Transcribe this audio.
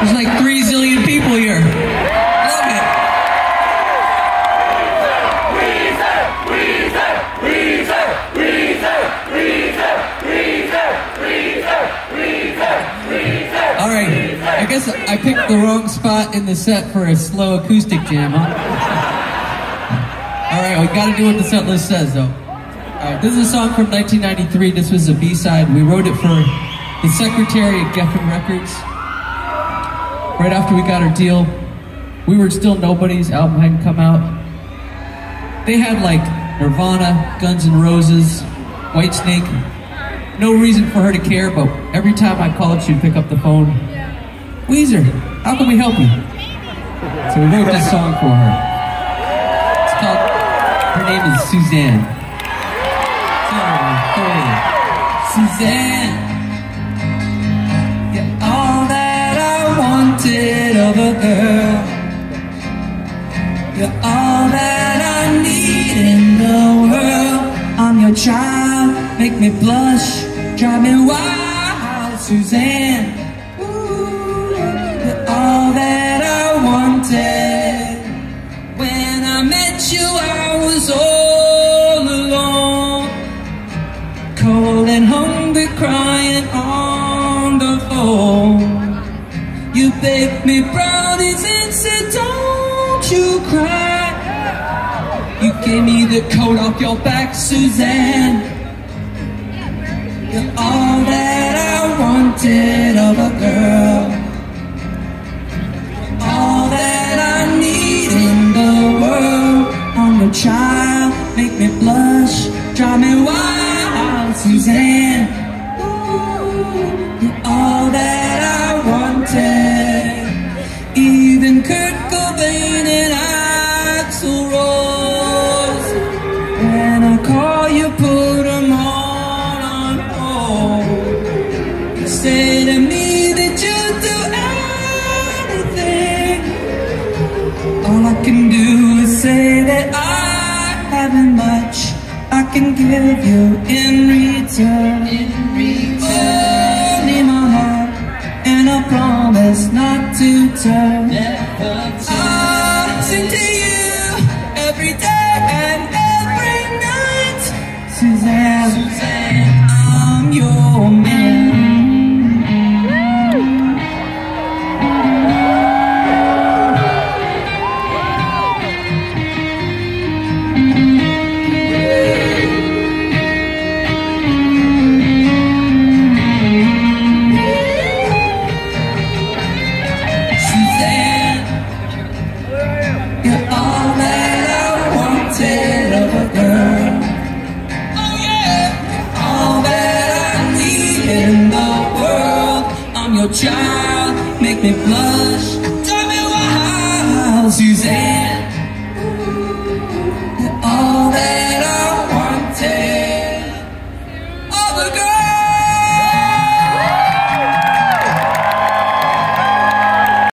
There's like three zillion people here. Love it. All right, I guess I picked the wrong spot in the set for a slow acoustic jam, huh? All right, we gotta do what the set list says, though. All right, this is a song from 1993. This was a B-side. We wrote it for the secretary at Geffen Records. Right after we got our deal, we were still nobodies. Album hadn't come out. They had like Nirvana, Guns N' Roses, Whitesnake. No reason for her to care, but every time I called, she'd pick up the phone. Weezer, how can we help you? So we wrote this song for her. It's called, her name is Susanne. Susanne, girl. You're all that I need in the world. I'm your child, make me blush, drive me wild, Susanne. You're all that I wanted. When I met you, I was all alone, cold and hungry, crying on the phone. You baked me brownies Don't you cry. You gave me the coat off your back, Susanne. You're all that I wanted of a girl. All that I need in the world. I'm your child, make me blush, drive me wild, Susanne. Ooh, Kurt Cobain and Axl Rose. When I call you, put 'em all on hold. You say to me that you'll do anything. All I can do is say that I haven't much I can give you in return. In return, Only my heart and a promise not to turn. I sing to you every day and every night, Susanne. Susanne, your child make me blush. Tell me why, Susanne. All that I wanted. All the girls.